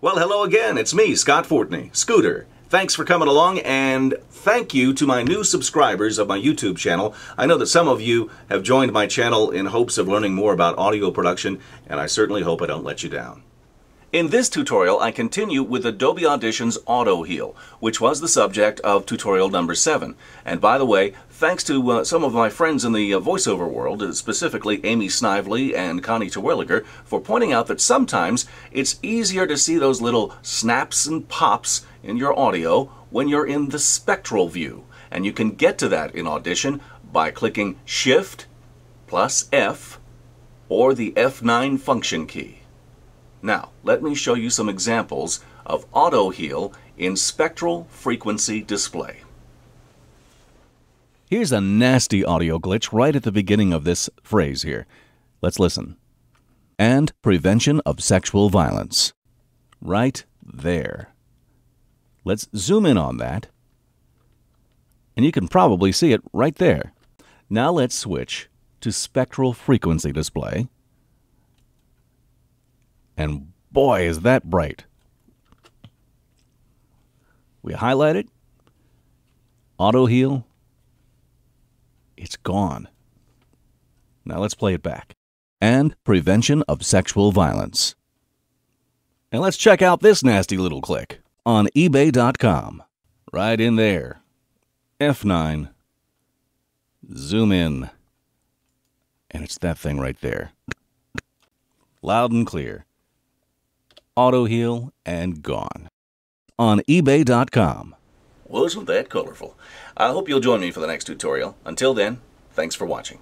Well, hello again. It's me, Scott Fortney, Scooter. Thanks for coming along, and thank you to my new subscribers of my YouTube channel. I know that some of you have joined my channel in hopes of learning more about audio production, and I certainly hope I don't let you down. In this tutorial, I continue with Adobe Audition's Auto Heal, which was the subject of tutorial number 7. And by the way, thanks to uh, some of my friends in the uh, voiceover world, uh, specifically Amy Snively and Connie Terwilliger, for pointing out that sometimes it's easier to see those little snaps and pops in your audio when you're in the spectral view. And you can get to that in Audition by clicking Shift plus F or the F9 function key. Now, let me show you some examples of auto heal in spectral frequency display. Here's a nasty audio glitch right at the beginning of this phrase here. Let's listen. And prevention of sexual violence. Right there. Let's zoom in on that. And you can probably see it right there. Now let's switch to spectral frequency display. And boy, is that bright. We highlight it, auto heal, it's gone. Now let's play it back. And prevention of sexual violence. And let's check out this nasty little click on eBay.com. Right in there. F9. Zoom in. And it's that thing right there. Loud and clear auto heal, and gone. On eBay.com. Wasn't that colorful? I hope you'll join me for the next tutorial. Until then, thanks for watching.